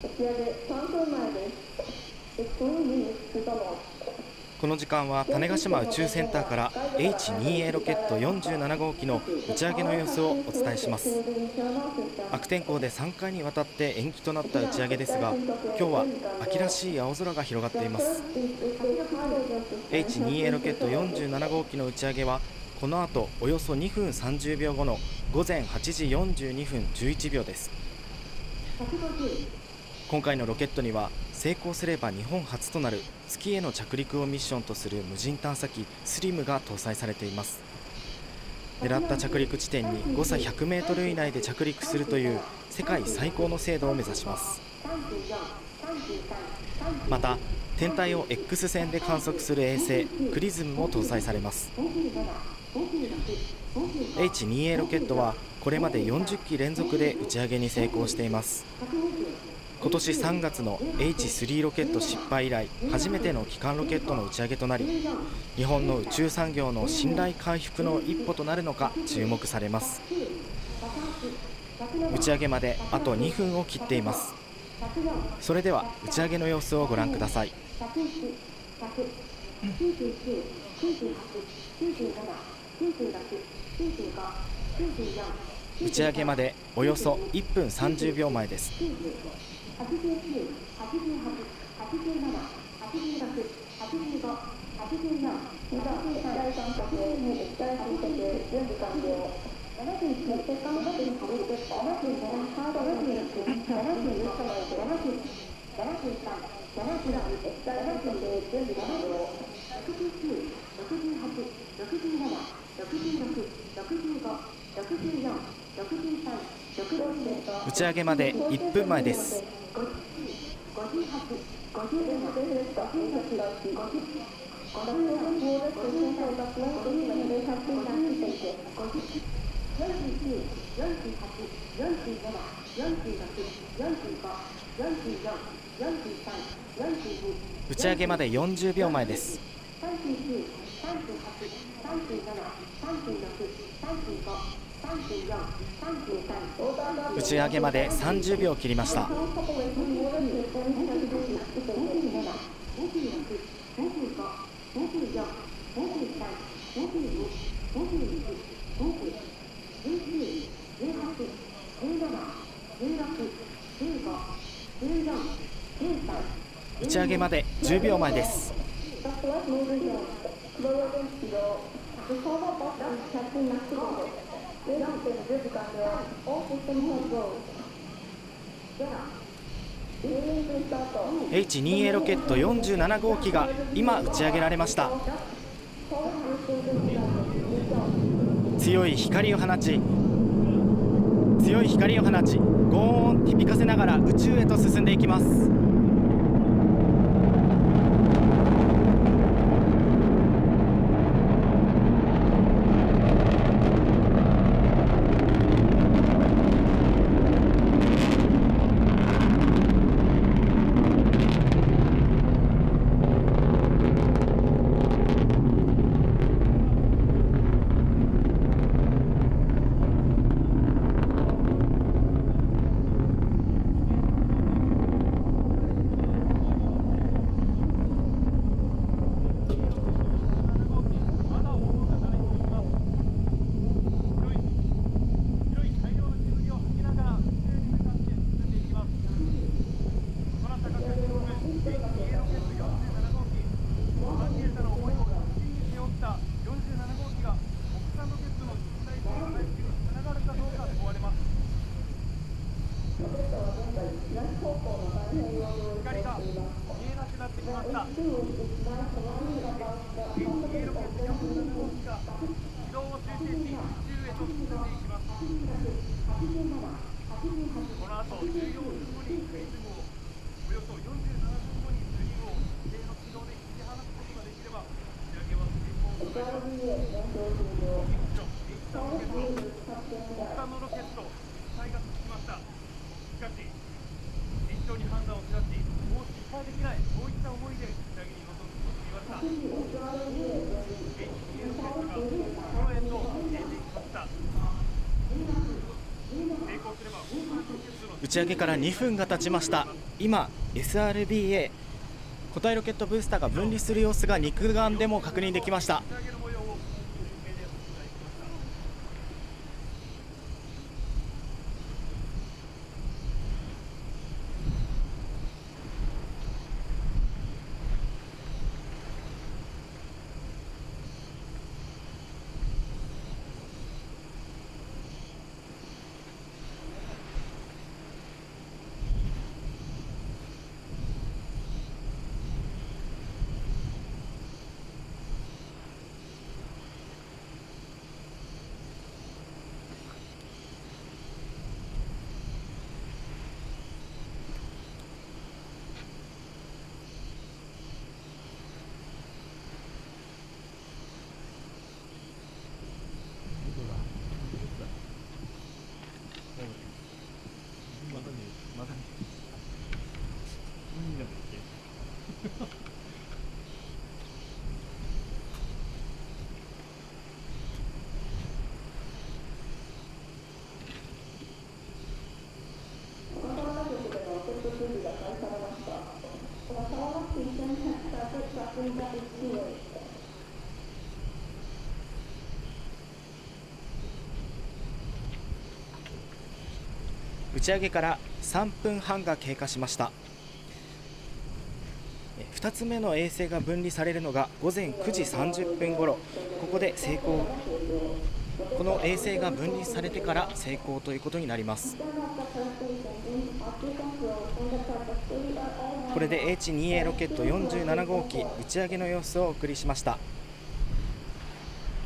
この時間は種子島宇宙センターから H2A ロケット47号機の打ち上げの様子をお伝えします。悪天候で3回にわたって延期となった打ち上げですが今日は秋らしい青空が広がっています。H2A ロケット47号機の打ち上げはこの後およそ2分30秒後の午前8時42分11秒です。今回のロケットには成功すれば日本初となる月への着陸をミッションとする無人探査機スリムが搭載されています。狙った着陸地点に誤差100メートル以内で着陸するという世界最高の精度を目指します。また天体を X 線で観測する衛星クリズムも搭載されます。H2A ロケットはこれまで40機連続で打ち上げに成功しています。今年3月の H3 ロケット失敗以来初めての基幹ロケットの打ち上げとなり日本の宇宙産業の信頼回復の一歩となるのか注目されます。打ち上げまであと2分を切っています。それでは打ち上げの様子をご覧ください。打ち上げまでおよそ1分30秒前です。89、88、87、87、85、84、2番、第三角に液体排泄準備完了。71、セカンドに入って、77、ハード76、72、73、74、液体排泄準備完了。69、68、67、66、65、64、63、打ち上げまで1分前です。打ち上げまで40秒前です。打ち上げまで30秒切りました。打ち上げまで10秒前です。H2A ロケット47号機が今打ち上げられました。強い光を放ち強い光を放ちゴーン響かせながら宇宙へと進んでいきます光が見えなくなってきました。H2A ロケット47号機が軌道を修正し、宇宙へと進んでいきます。この後、14分後にクリズムを、およそ47分後にスリムを一定の軌道で引き離すことができれば、打ち上げは成功となります。ミッション H3 ロケット、国産のロケット、期待が続きました。しかし、慎重に判断を下し、もう失敗できない、そうい打ち上げに臨んでいました。H2A ロケットが空へと消えていきました。成功すれば、打ち上げから2分が経ちました今 SRBA 固体ロケットブースターが分離する様子が肉眼でも確認できました打ち上げの模様を中継でお伝えしましたまたね、またね。いいんじゃないっけ小笠原局でのロケット準備が開始されました小笠原市線ヘッダーで着任ができるように打ち上げから3分半が経過しました。2つ目の衛星が分離されるのが午前9時30分ごろここで成功。この衛星が分離されてから成功ということになります。これで H2A ロケット47号機打ち上げの様子をお送りしました。